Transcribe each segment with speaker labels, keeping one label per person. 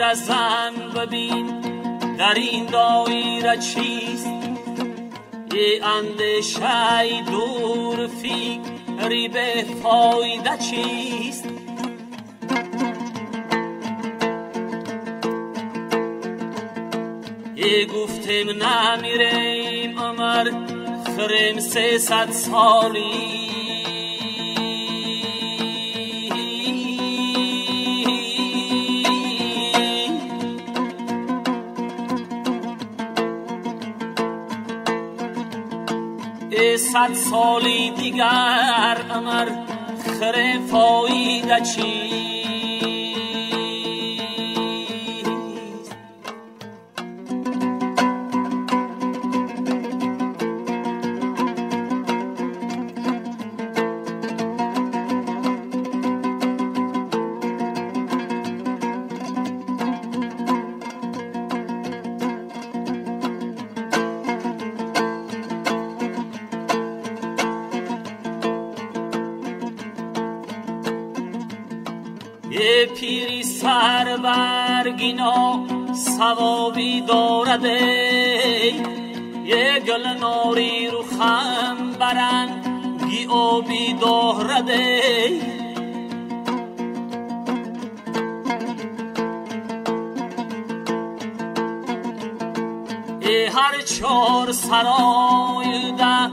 Speaker 1: غیر زن ببین در این دایره چیست؟ ای اندیشه دور فکری به فایده چیست؟ ای گفتیم نمیریم عمر خریم سه سالی. صد سالی دیگر امر خر فایده چی پیری سر برگینا سوابی دارد یه گل ناری رو خم برن گی آبی دارد هر چار سرای در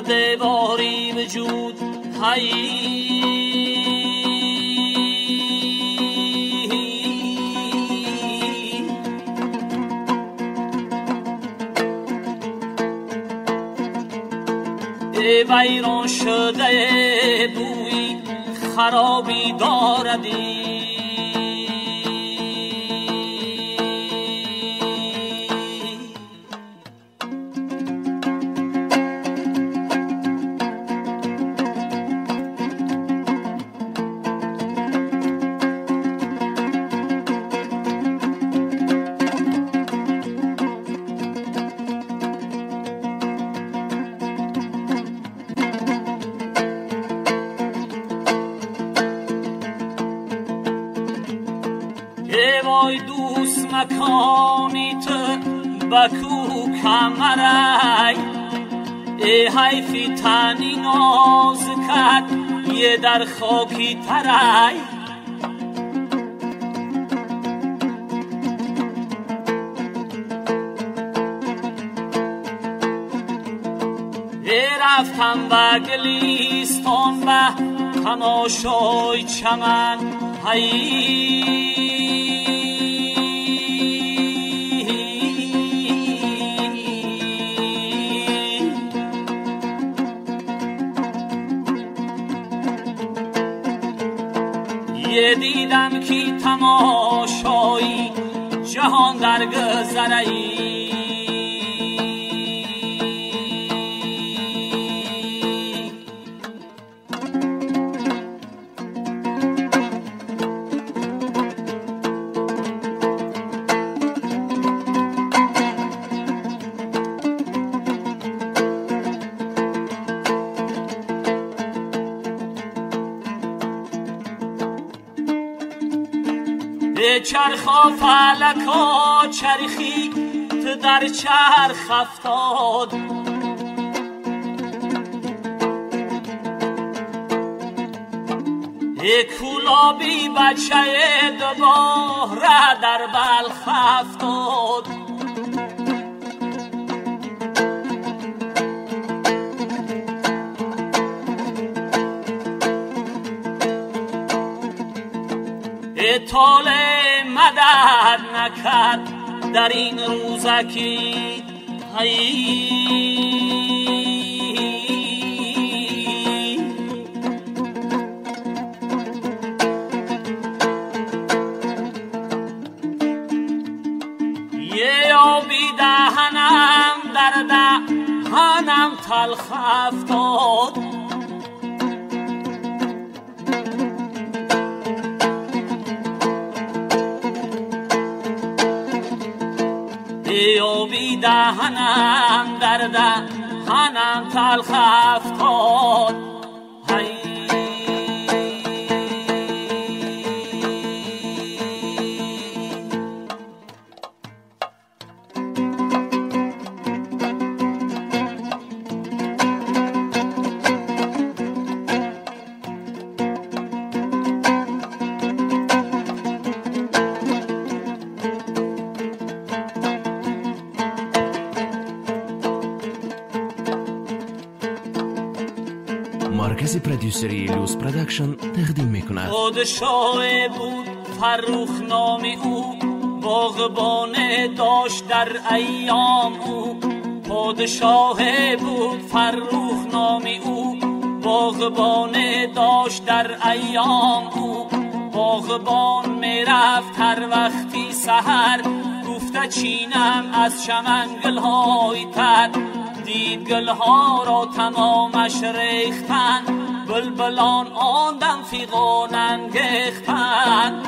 Speaker 1: دیواری وجود هایی ویران شده بوی خرابی داردی. مکانیت بکو کمرای ای حیفی تنی ناز کد یه در خاکی ترای ای رفتم و گلیستان و تماشای چمن هایی دیدم کی تماشایی جهان در گذرایی. چرخا فلکا چرخی تو در چرخ افتاد. کولابی بچه دوباره در بلخ افتاد. ای طاله مدد نکرد در این روزکی. دهنم در دهنم تلخ افتاد. دهنم در دهنم تلخ افتاد
Speaker 2: producer ی لوس production تقدیم می کند
Speaker 1: پادشاه بود فرخ نام او باغبان داشت در ایام او پادشاه بود فرخ نام او باغبان داشت در ایام او باغبان می‌رفت هر وقتی سحر گفته چینم از سمن های تر دید ها را تمامش ریختن بلبلان آن دم فیغان انگختن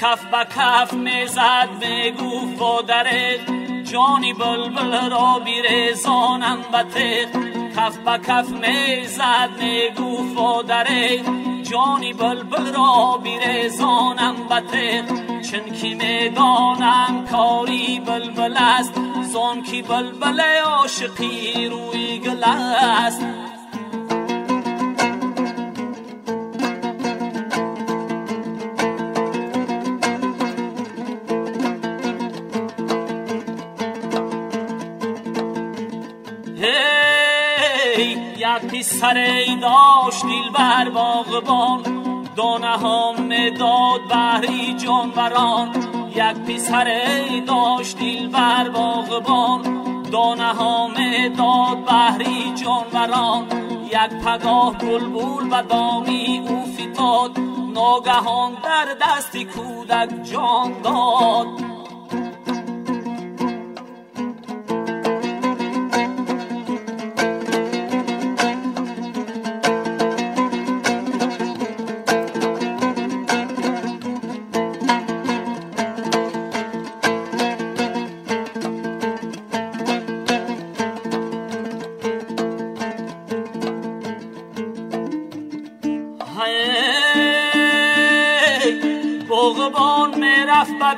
Speaker 1: کف به کف می‌زد می‌گفت با جانی بلبل را بیرزانم به کف به کف می‌زد می‌گفت با جانی بلبل را بیرزانم به چون کی می‌دانم کاری بلبل است. زان کی بلبل عاشقی روی گل است. سری داشت دیل بر باغبان دانه ها داد بهری جانوران. یک پسر داشت دیل بر باغبان دانه ها داد بهری جانوران. یک پگاه بلبول و دامی او فتاد. ناگهان در دستی کودک جان داد.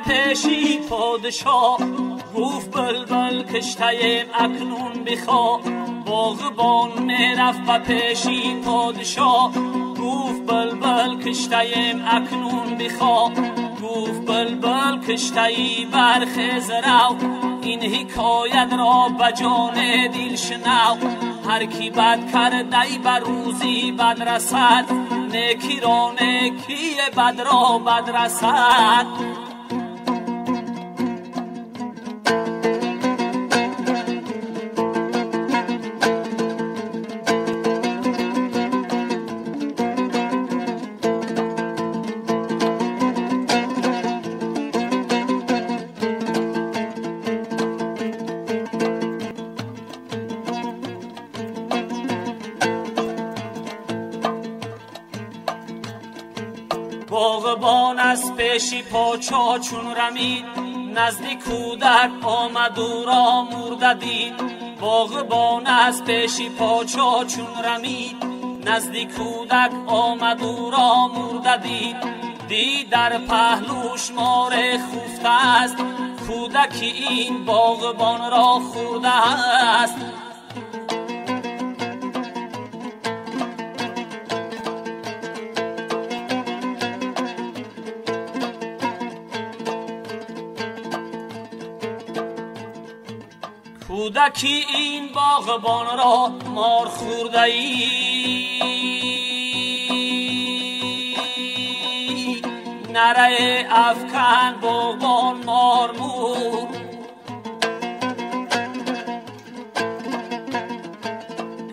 Speaker 1: پیشی پادشاه گفت بلبل کشتیم اکنون بخوا باغبان می‌رفت به پیشی پادشاه گفت بلبل کشتیم اکنون بخوا گفت بلبل کشتایی برخیز رو این حکایت را به جان دل شنو. هر کی بد کرده بر روزی بد رسد نیکی را نیکی بد را بد رسد. پیشی پاچا چون رمید. نزدی کودک آمد او را مرده دید باغبان از پیشی پاچا چون رمید. نزدی کودک آمد او را مرده دید دید در پهلوش مار خفته است. کودکی این باغبان را خورده است. کودکی این باغبان را مار خورده ای نره افکن باغبان مار مور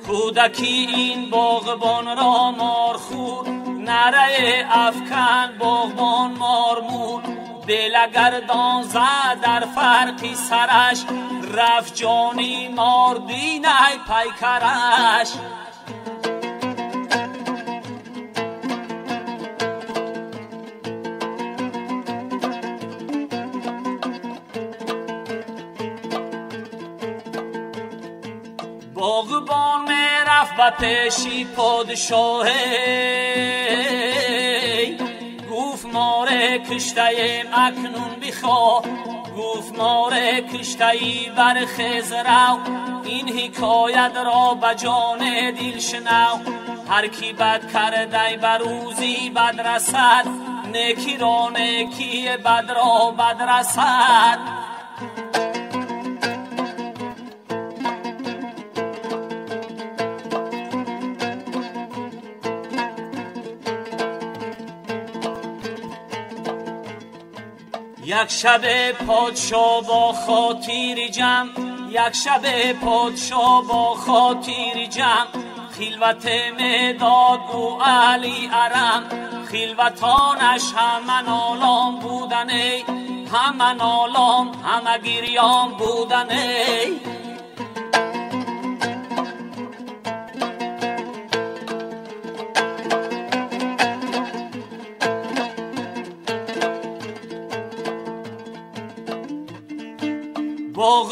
Speaker 1: کودکی این باغبان را مار خور. نره افکن باغبان مار مور دلگردان زد در فرقی سرش رفت جانی ماردین ای پیکرش باغبان می‌رفت و پیشی پادشاهه ماره کشته اکنون بخوا گفت ماره کشته برخیز رو این حکایت را به جان دل شنو هر کی بد کرده بر روزی بد رسد. نیکی را نیکی بد را بد رسد. یک شب پادشاه با خاطیر جمع یک شب پادشاه با خاطیر جمع خیلوت مداد او علی ارم خیلوتانش همه نالام بودنه همه نالام همه گریان بودنه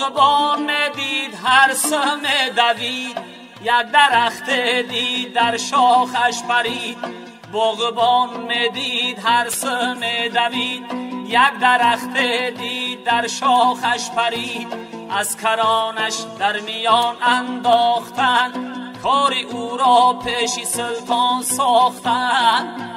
Speaker 1: باغبان دید هر سم دوید. یک درخت دید در شاخش پرید. باغبان دید هر سم دوید. یک درخت دید در شاخش پرید. از کرانش در میان انداختن. کاری او را پیشی سلطان ساختن.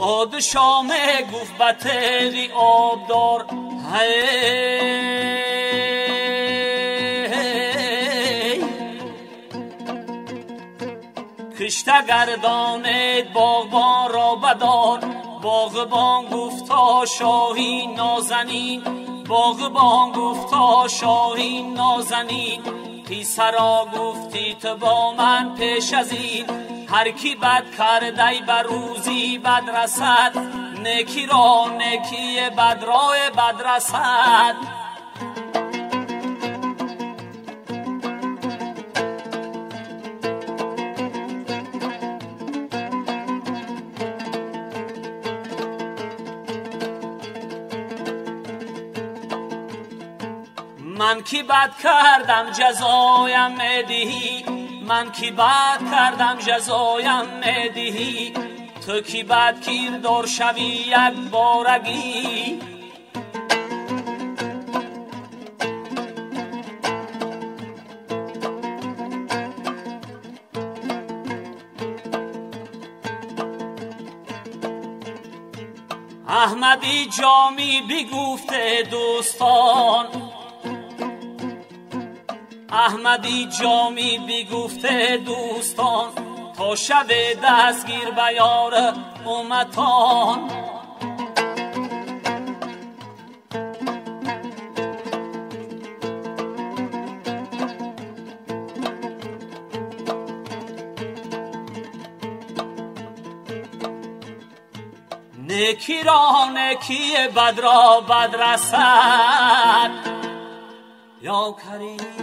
Speaker 1: پادشاه گفت بطری آبدار. کشته گردانید باغبان را بدار. باغبان گفتا شاهی نازنین باغبان گفتا شاهی نازنین پیسرا گفتی تو با من پیش از این هر کی بد کرده بر روزی بد رسد نکی را نکی بد را بد رسد. من کی بد کردم جزایم دهی من کی بد کردم جزایم ندهی تو کی بد دار شوی یک بارگی؟ احمدی جامی بگفته دوستان احمدی جامی بگفته دوستان تا شب دستگیر بیار امتان نکی را نکی بد را بد رسد. یا کریم.